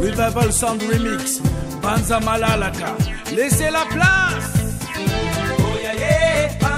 Revival Sound Remix, Banza Malalaka. Laissez la place! Oh yeah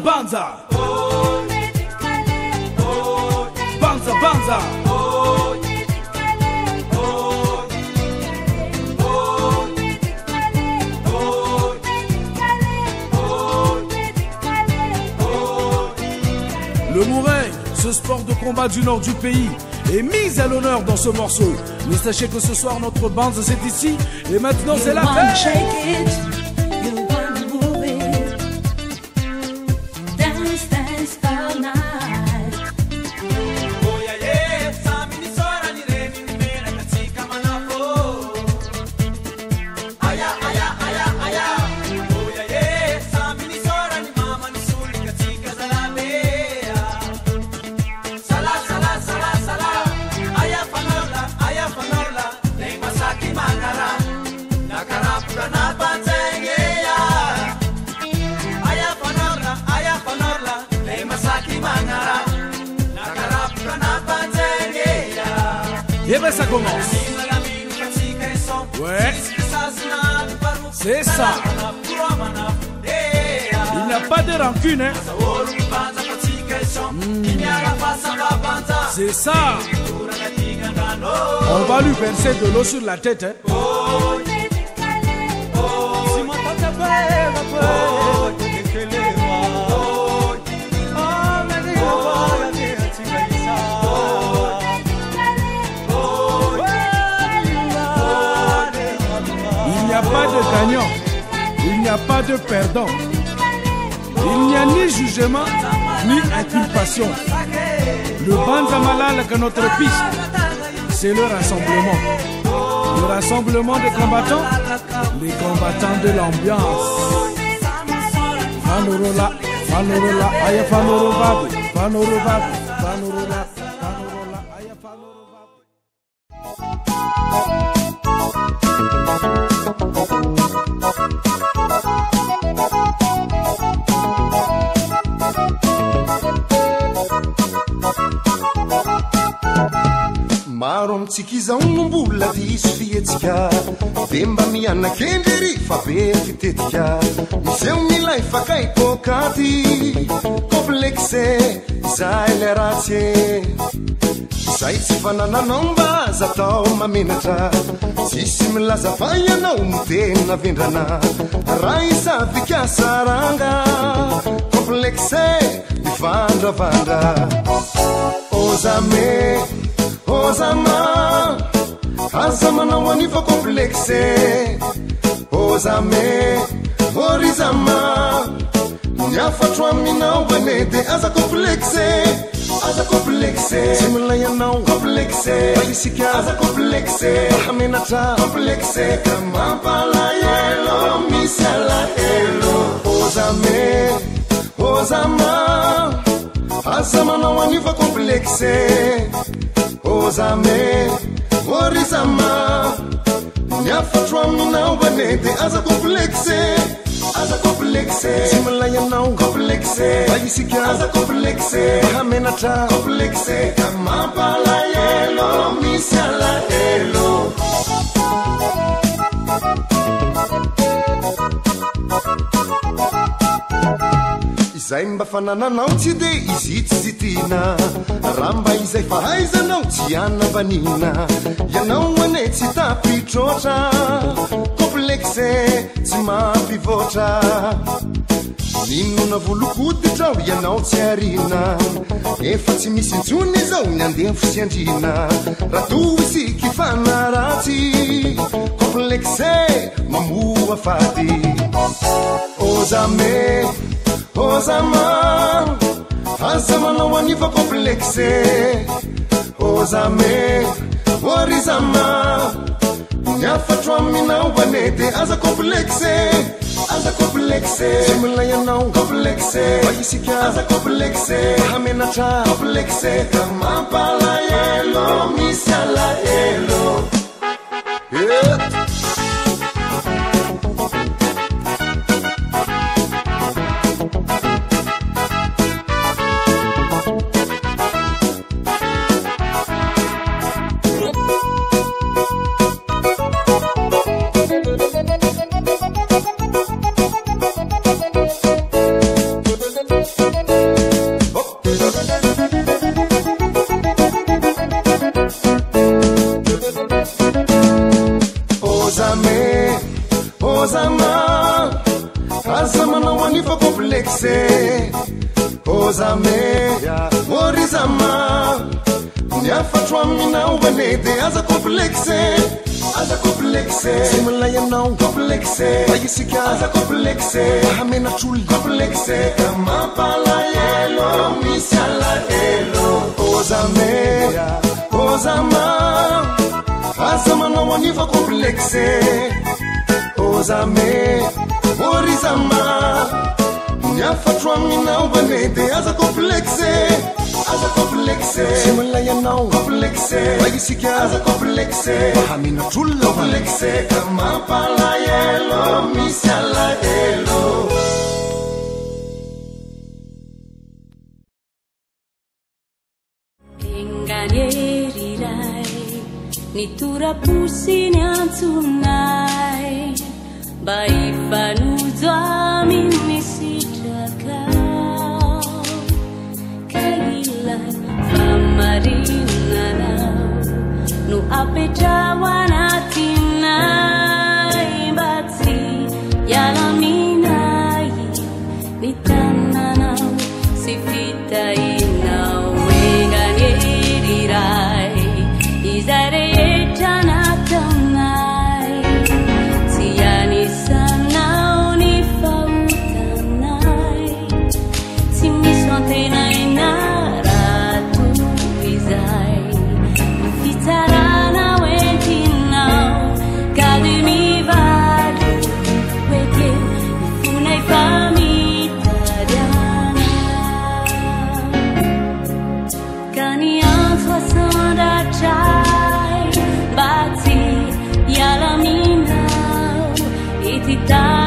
banza banza banza Le Mouret, ce sport de combat du nord du pays, est mis à l'honneur dans ce morceau. Mais sachez que ce soir, notre banza, c'est ici, et maintenant, c'est la fête. Et eh bien ça commence. Ouais. C'est ça. Il n'a pas de rancune. Hein. Hmm. C'est ça. On va lui verser de l'eau sur la tête. Hein. Oh, pas de gagnant, il n'y a pas de perdant. Il n'y a ni jugement, ni inculpation. Le Banzamalal que notre piste, c'est le rassemblement. Le rassemblement des combattants, les combattants de l'ambiance. tsika izao nombolona ti izy fihetsika di mba miana kendrery fa be fitetika miseho milai fakaikôkaty koplekse izay le ratsy e izay tsy fanananao mba zatao mamenatra tsisy sy milaza faianao mitena vendrana raisavikasaranga koplekse mivandravandra ôzame aniakopleksé ôam orizma niafatro aminao bne di azakoplekséple sy moayanaopesikaopleé haenatrplemampala elo misy alaelo ôam ô aza manao aniakompleksé ôa orizama ny afatroannanao bane di azako blekseke symalaianaoe aisikalee hamenatraee mapalaelo misy alaelo zay mba fanananao tsy de izitsy sy tiana raha mba izay fahaizanao tsy anam-paniana ianao ane tsy tapitrotra koplekse tsy mampivotra ninona volokoditra ho ianao tsy arina efa tsy misy ntsony izao niandeha fosy andriana ra to sykifana ratsy koplekse mamoafady ôzame Ozama, zama na anifako plekse eh? o zame ory zama miafatro aminao banety aza komplekse eh? aza komplekse eh? tsy milay anao komplekse fa isika aza komplekse cha, komplekse kama pal. ôa aza manao anifa kopleksé ôzame morizama niafatro amminao vanedi azakoplekse kopek symilayanaopleksé isika azakopleksé hamenatr'olo koplekse kmampalaelo misy alaeloôam ôa aza magnao anifakoplekxe ôzame vorizama ny afatro amigninaobame dia azako plekxeakple semalay anaope aisika azakoplekxe haminatr'olonaplexeka mampalay elo misy ala elo niturapusiniansunai baifa nuzoamimisitraka kailai famarinnanau nu apetrawanatinnai baci yalamina nitannanau sifitainau egaerirai สิตา